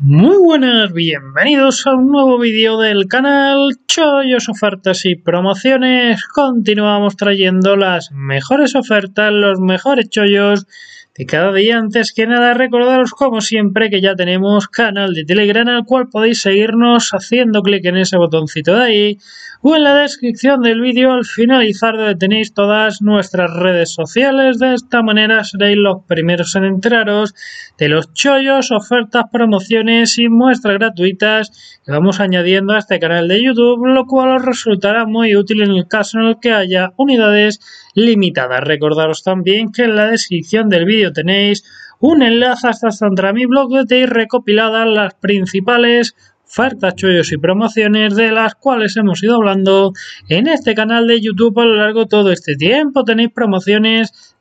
Muy buenas, bienvenidos a un nuevo vídeo del canal Chollos Ofertas y Promociones. Continuamos trayendo las mejores ofertas, los mejores chollos de cada día. Antes que nada, recordaros como siempre que ya tenemos canal de Telegram al cual podéis seguirnos haciendo clic en ese botoncito de ahí o en la descripción del vídeo al finalizar donde tenéis todas nuestras redes sociales. De esta manera seréis los primeros en enteraros de los chollos, ofertas, promociones y muestras gratuitas que vamos añadiendo a este canal de YouTube, lo cual os resultará muy útil en el caso en el que haya unidades limitadas. Recordaros también que en la descripción del vídeo tenéis un enlace hasta contra mi blog donde tenéis recopiladas las principales ofertas, chollos y promociones de las cuales hemos ido hablando en este canal de YouTube a lo largo de todo este tiempo. Tenéis promociones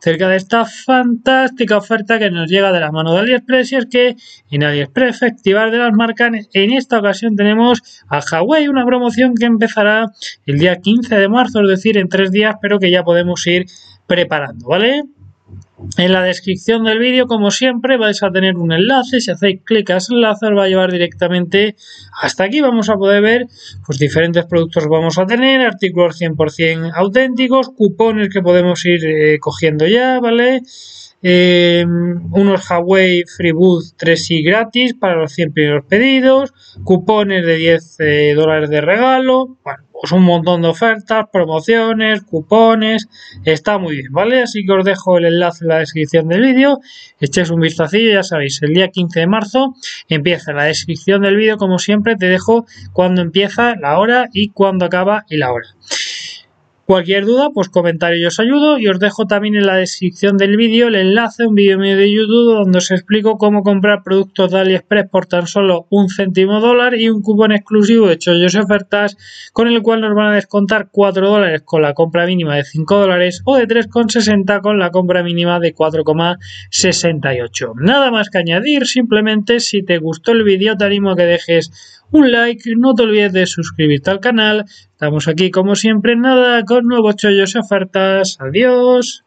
cerca de esta fantástica oferta que nos llega de la mano de AliExpress y es que en AliExpress Festival de las Marcas en esta ocasión tenemos a Huawei, una promoción que empezará el día 15 de marzo, es decir, en tres días, pero que ya podemos ir preparando, ¿vale? En la descripción del vídeo, como siempre, vais a tener un enlace. Si hacéis clic a ese enlace, os va a llevar directamente hasta aquí. Vamos a poder ver pues, diferentes productos que vamos a tener, artículos 100% auténticos, cupones que podemos ir eh, cogiendo ya, ¿vale? Eh, unos Huawei Freeboot 3i gratis para los 100 primeros pedidos, cupones de 10 eh, dólares de regalo, bueno, pues un montón de ofertas, promociones, cupones, está muy bien, ¿vale? Así que os dejo el enlace en la descripción del vídeo, echéis un vistacillo, ya sabéis, el día 15 de marzo empieza la descripción del vídeo, como siempre, te dejo cuando empieza, la hora y cuando acaba y la hora. Cualquier duda, pues comentario yo os ayudo y os dejo también en la descripción del vídeo el enlace un vídeo mío de YouTube donde os explico cómo comprar productos de AliExpress por tan solo un céntimo dólar y un cupón exclusivo de chollos y ofertas con el cual nos van a descontar 4 dólares con la compra mínima de 5 dólares o de 3,60 con la compra mínima de 4,68. Nada más que añadir, simplemente si te gustó el vídeo te animo a que dejes un like, no te olvides de suscribirte al canal. Estamos aquí como siempre, nada, con nuevos chollos y ofertas. Adiós.